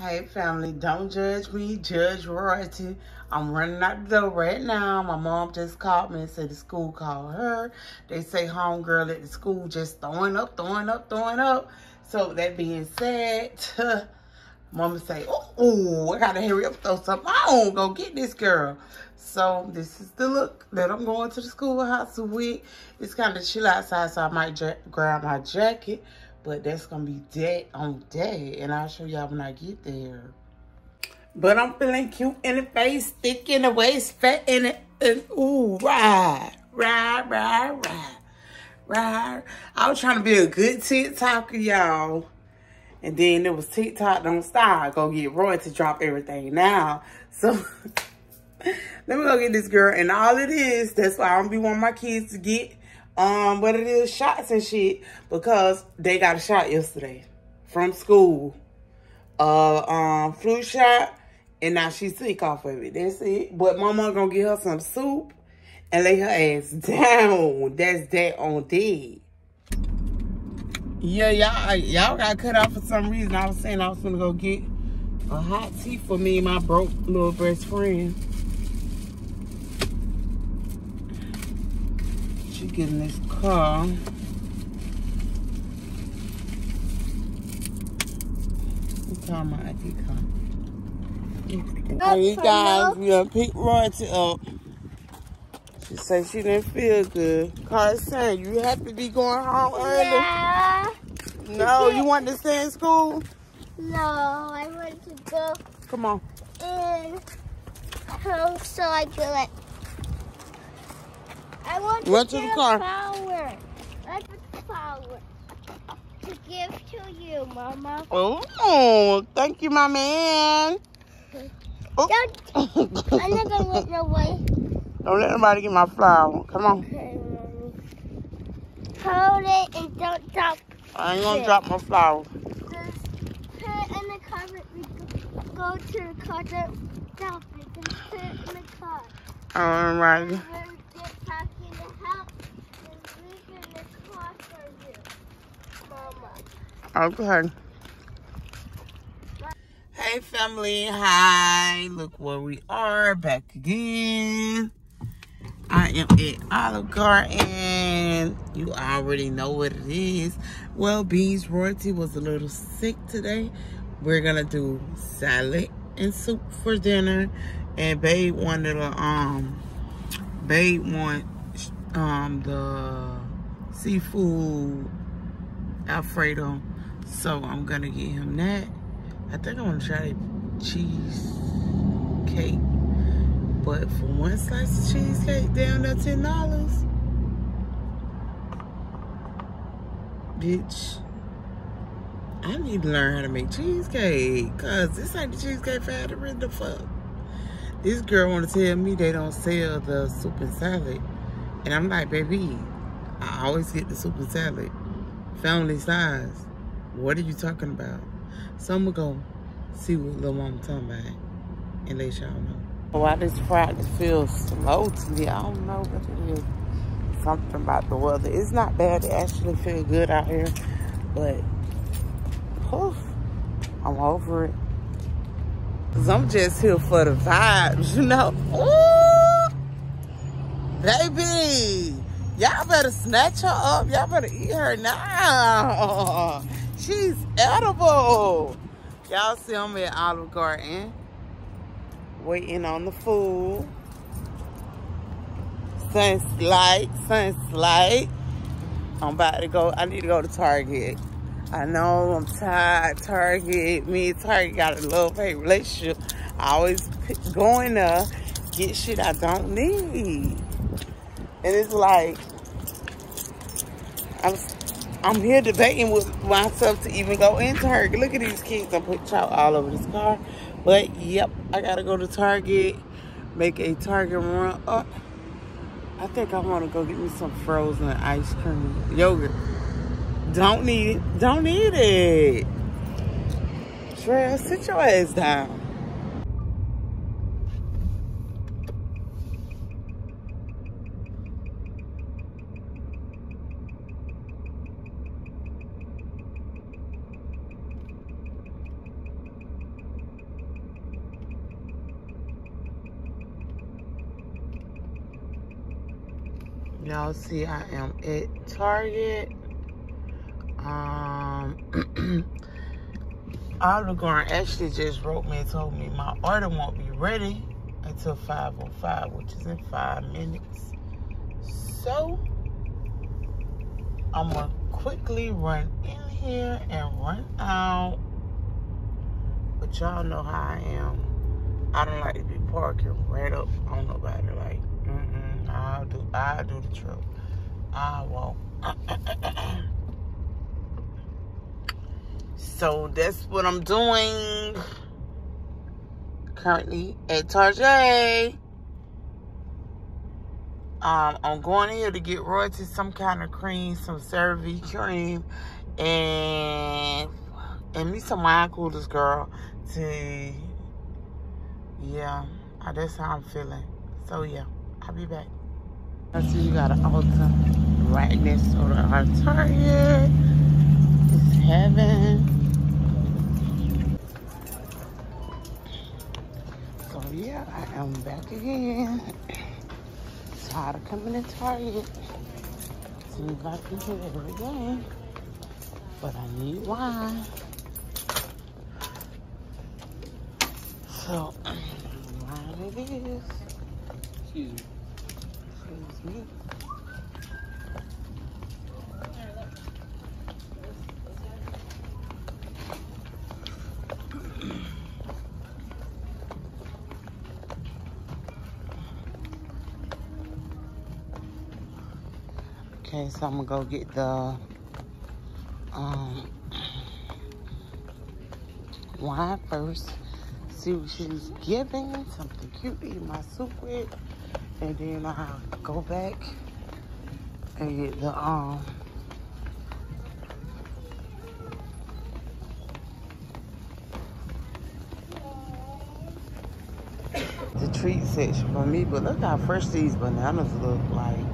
Hey family, don't judge me, judge royalty. I'm running out the door right now. My mom just called me and said the school called her. They say homegirl at the school just throwing up, throwing up, throwing up. So that being said, mama say, oh, I gotta hurry up, throw something on, go get this girl. So this is the look that I'm going to the schoolhouse with. It's kind of chill outside, so I might grab my jacket. But that's going to be day on day. And I'll show y'all when I get there. But I'm feeling cute in the face, thick in the waist, fat in it. And ooh, ride, ride, ride, ride, ride. I was trying to be a good TikToker, y'all. And then it was TikTok don't stop. Go get Roy to drop everything now. So let me go get this girl. And all it is, that's why I don't be wanting my kids to get um what it is shots and shit because they got a shot yesterday from school. Uh um flu shot and now she's sick off of it. That's it. But mama gonna get her some soup and lay her ass down. That's that on dead. Yeah y'all y'all got cut off for some reason. I was saying i was gonna go get a hot tea for me and my broke little best friend get in this car. Call my ID car. Hey, you guys, we done picked Royalty up. Oh. She said she didn't feel good. Carson, you have to be going home early? Yeah. No, you want to stay in school? No, I want to go. Come on. In home so I can like I want, to, to the car. flower. That's a flower to give to you, Mama. Oh, thank you, my man. Oh. Don't, I'm not going to let no way. Don't let nobody get my flower. Come on. Hold it and don't drop I ain't going to drop my flower. Just put it in the. Go to the car. Don't drop it. Just put it in the car. All right. Okay. Hey family, hi. Look where we are, back again. I am at Olive Garden. You already know what it is. Well, Bees Royalty was a little sick today. We're gonna do salad and soup for dinner. And Babe wanted a um Babe want um the seafood Alfredo so I'm gonna get him that. I think I wanna try cheese cake. But for one slice of cheesecake down there ten dollars. Bitch. I need to learn how to make cheesecake. Cause this ain't the cheesecake factory the fuck. This girl wanna tell me they don't sell the soup and salad. And I'm like, baby, I always get the soup and salad. Family size. What are you talking about? So I'm gonna go see what little mama talking about and let y'all know. Why this Friday feels slow to me, I don't know what it is. Something about the weather. It's not bad. It actually feel good out here. But, whew, I'm over it. Cause I'm just here for the vibes, you know? Ooh, baby, y'all better snatch her up. Y'all better eat her now. She's edible. Y'all see me at Olive Garden. Waiting on the food. Sun's light, sun's light. I'm about to go, I need to go to Target. I know I'm tired, Target. Me and Target got a love-hate relationship. I always going there, get shit I don't need. And it's like, I'm I'm here debating with myself to even go into Target. Look at these kids. I put chalk all over this car. But, yep, I got to go to Target, make a Target run. Oh, I think I want to go get me some frozen ice cream. Yogurt. Don't need it. Don't need it. Trey, sit your ass down. Y'all see I am at Target. Um, Olive Garden actually just wrote me and told me my order won't be ready until 5.05, which is in five minutes. So, I'm going to quickly run in here and run out. But y'all know how I am. I don't like to be parking right up on nobody. I'll do, I'll do the trip. I won't. so that's what I'm doing currently at Target. Um, I'm going here to get royalty some kind of cream, some CeraVe cream, and and me some wine coolers, girl. To yeah, that's how I'm feeling. So yeah, I'll be back. I see you got an Ulta right next to our Target. It's heaven. So yeah, I am back again. Tired of coming to Target. Seems like we here every day. But I need wine. So, wine it is. Excuse me. Okay, so I'm gonna go get the um, wine first. See what she's giving. Something cute to eat my soup with. And then I'll go back and get the um the treat section for me. But look how fresh these bananas look like.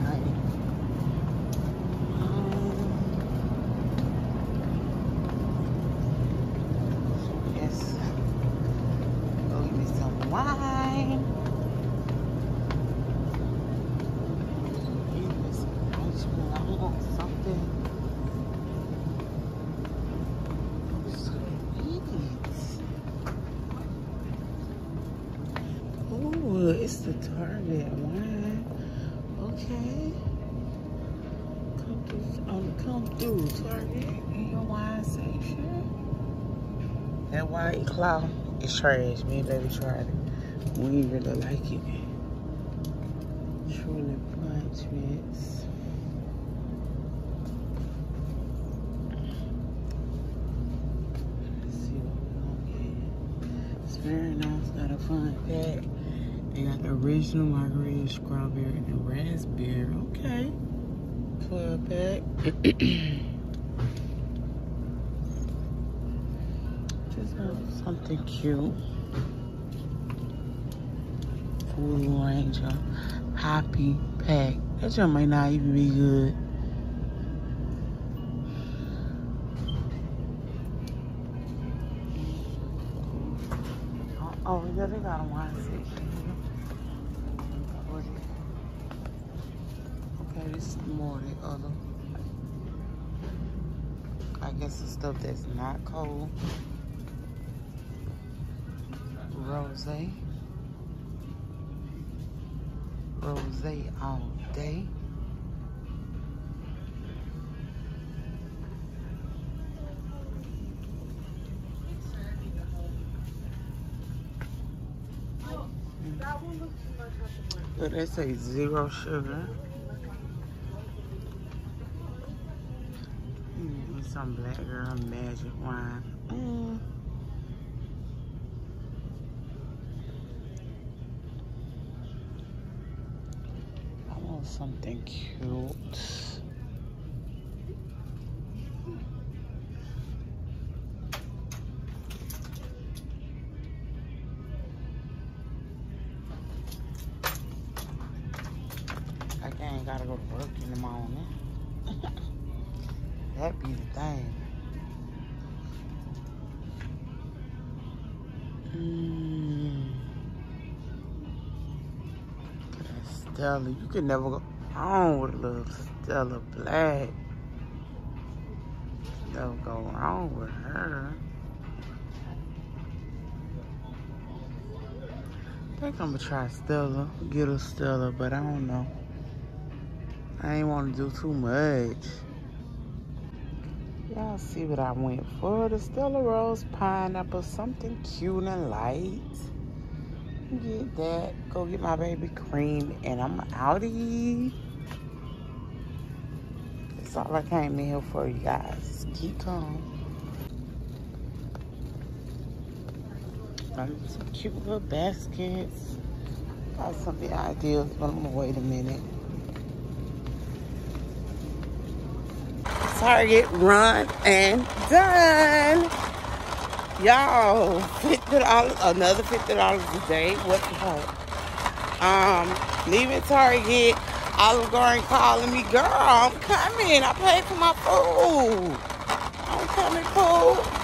It's the Target wine. Okay. Come through, um, come through Target in your wine section. That white claw is trash. Me and baby tried it. We really like it. Truly punch mix. Let's see what we're gonna. It's very nice, got a fun pack. They got the original margarita, strawberry, and raspberry. Okay. 12 pack. Just something cute. Full Ranger Happy Pack. That just might not even be good. Oh, oh, yeah, they got a wine section. More the other. I guess the stuff that's not cold. Rose. Rose all day. But they say zero sugar. some black girl magic wine. Mm. I want something cute. I can't gotta go to work in the morning that be the thing. Mm. Stella. You can never go wrong with a little Stella Black. Never go wrong with her. I think I'm gonna try Stella, get a Stella, but I don't know. I ain't want to do too much. Y'all see what I went for. The Stella Rosa Pineapple, something cute and light. Get that. Go get my baby cream, and I'm outie. That's all I came in here for, you guys. Keep calm. Some cute little baskets. Got some of the ideas, but I'm gonna wait a minute. Target run and done. Y'all, fifty dollars, another fifty dollars a day. What the fuck? Um, leaving Target. Olive Garden calling me, girl. I'm coming. I paid for my food. I'm coming, food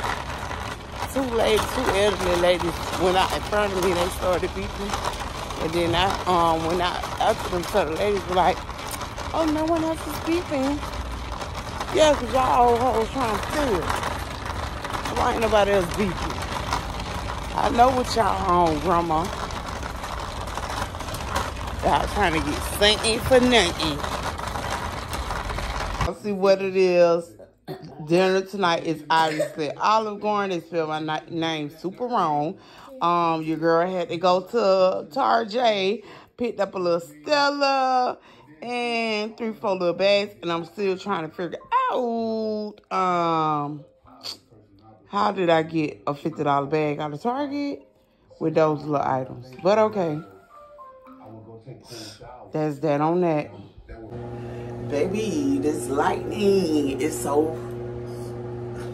two ladies, two elderly ladies went out in front of me. They started beeping. And then I um went out after them. So the ladies were like, oh, no one else is beeping. Yeah, because y'all old hoes trying to steal. Why ain't nobody else beeping? I know what y'all on, Grandma. Y'all trying to get something for nothing. Let's see what it is dinner tonight is obviously Olive Garden. They spelled my name super wrong. Um, your girl had to go to Tarjay, picked up a little Stella and three, four little bags, and I'm still trying to figure out um how did I get a fifty dollar bag out of Target with those little items. But okay. That's that on that. Baby, this lightning is so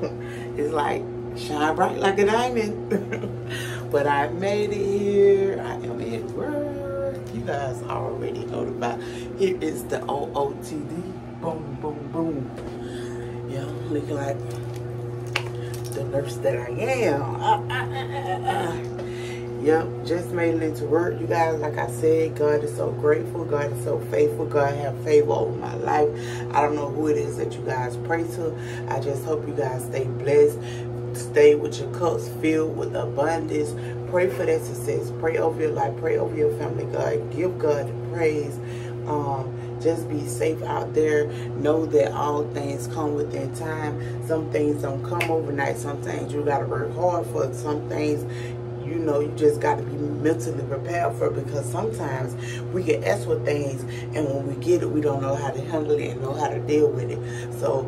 it's like shine bright like a diamond. but I made it here. I am at work. You guys already know about. Here is the OOTD. Boom, boom, boom. Yeah, looking like the nurse that I am. Uh, uh, uh, Yep, just made it into work. You guys, like I said, God is so grateful. God is so faithful. God have favor over my life. I don't know who it is that you guys pray to. I just hope you guys stay blessed. Stay with your cups filled with abundance. Pray for that success. Pray over your life. Pray over your family, God. Give God praise. Um, just be safe out there. Know that all things come within time. Some things don't come overnight. Some things you got to work hard for. Some things you know you just got to be mentally prepared for it because sometimes we get asked for things and when we get it we don't know how to handle it and know how to deal with it so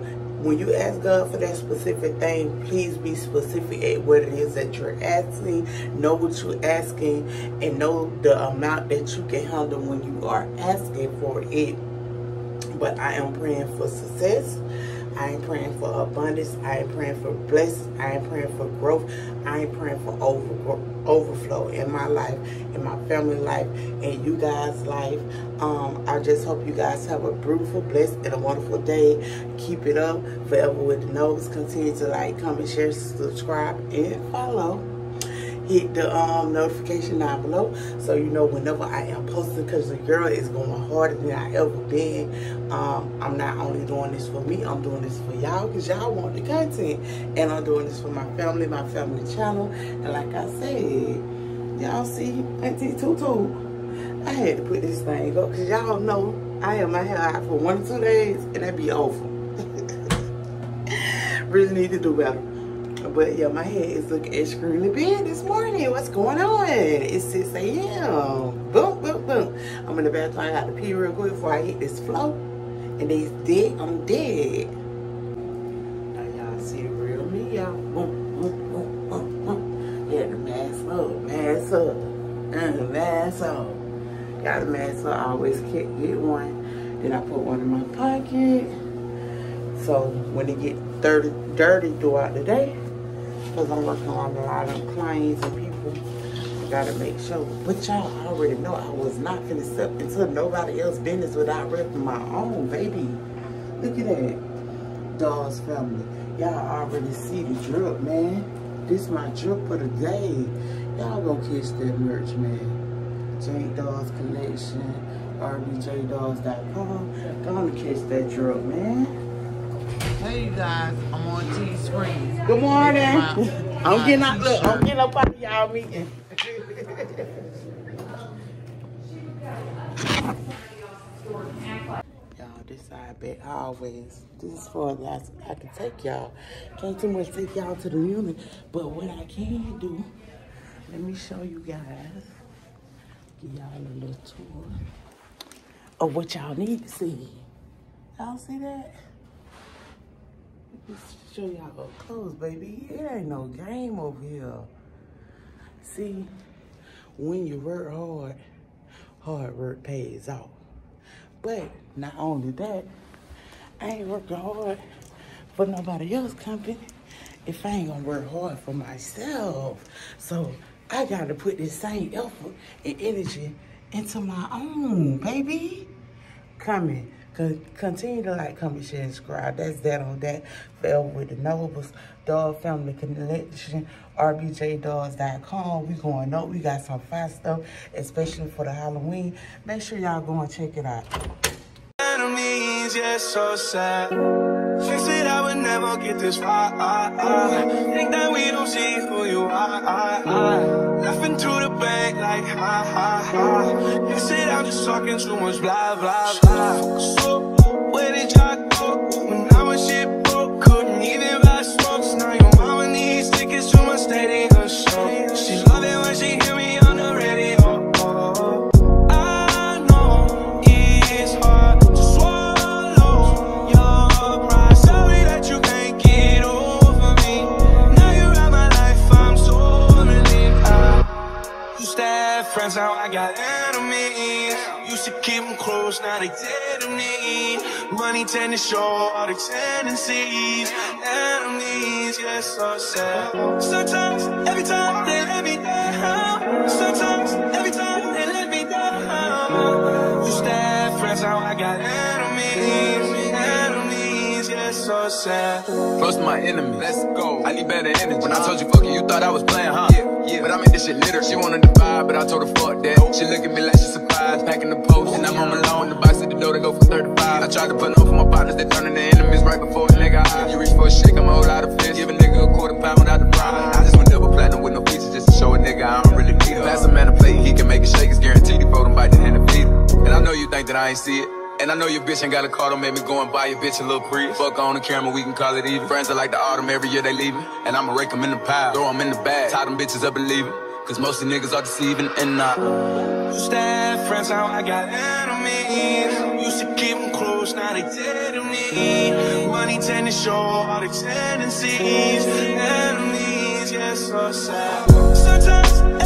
when you ask God for that specific thing, please be specific at what it is that you're asking. Know what you're asking and know the amount that you can handle when you are asking for it. But I am praying for success. I ain't praying for abundance. I ain't praying for blessings. I ain't praying for growth. I ain't praying for over, overflow in my life, in my family life, in you guys' life. Um, I just hope you guys have a beautiful, blessed, and a wonderful day. Keep it up forever with the Nobles. Continue to like, comment, share, subscribe, and follow hit the um, notification down below so you know whenever I am posting because the girl is going harder than I ever been. Um, I'm not only doing this for me, I'm doing this for y'all because y'all want the content. And I'm doing this for my family, my family channel. And like I said, y'all see Auntie Tutu. I had to put this thing up because y'all know I have my hair out for one or two days and that be over. really need to do better. But yeah, my head is looking extremely big this morning. What's going on? It's 6 a.m. Boom, boom, boom. I'm in the bathroom. I got to pee real quick before I hit this flow. And they dead. I'm dead. Now y'all see the real me, y'all. Boom, boom, boom, boom, boom. Yeah, the mask up, mask up, and the mask up. Got a mask up. I always get one. Then I put one in my pocket. So when it get dirty, dirty throughout the day, because I'm working on a lot of clients and people I gotta make sure. But y'all already know I was not finna step into nobody else's business without repping my own, baby. Look at that. Dawes family. Y'all already see the drip, man. This my drip for the day. Y'all gonna catch that merch, man. J Dawes Collection, rbjdawes.com. Gonna catch that drip, man. Hey you guys, I'm on T Springs. Good morning. My, I'm getting out. Look, I'm getting up out of y'all meeting. y'all, this side bet always. This is for last. I can take y'all. Can't too much take y'all to the unit, but what I can do, let me show you guys. Give y'all a little tour of what y'all need to see. Y'all see that? Let's show y'all up close, baby. It ain't no game over here. See, when you work hard, hard work pays off. But not only that, I ain't working hard for nobody else company if I ain't gonna work hard for myself. So I gotta put this same effort and energy into my own, baby. Coming. Continue to like, comment, share, and subscribe. That's that on that. Forever with the Nobles, Dog Family Collection, rbjdawes.com. We going up. We got some fine stuff, especially for the Halloween. Make sure y'all go and check it out. So sad. It, I would never get this far. Think that we don't see who you are. Laughing to the bank like ha ha ha. Yes, it, I'm just talking too much blah blah blah. So, friends, now I got enemies. Used to keep them close, now they dead to me. Money tend to show all the tendencies. Enemies, yes, so sad. Sometimes, every time they let me down. Sometimes, every time they let me down. To have friends, now I got enemies. So sad. Close to my enemy. Let's go. I need better energy. When I told you fuck you, you thought I was playing, huh? Yeah, yeah. But I made this shit litter. She wanted to vibe, but I told her fuck that. She look at me like she surprised. Packing the post, and I'm on my loan. The box at the door to go for 35. I tried to put on for my partners, they turning to enemies right before a nigga eye. You reach for a shake, I'm a whole lot of a fist. Give a nigga a quarter pound without the prize. I just went double platinum with no features just to show a nigga I don't really need her. Pass a man a plate, he can make it shake. It's guaranteed he fold him by the hand and feet. And I know you think that I ain't see it. And I know your bitch ain't got a car, don't make me go and buy your bitch a little priest. Fuck on the camera, we can call it even. Friends are like the autumn, every year they leaving. And I'ma rake them in the pile, throw them in the bag, tie them bitches up and leave it. Cause most of niggas are deceiving and not. Used to have friends, now I got enemies. Used to keep them close, now they dead to me. Money tend to show all the tendencies. Enemies, yes, so sad. Sometimes.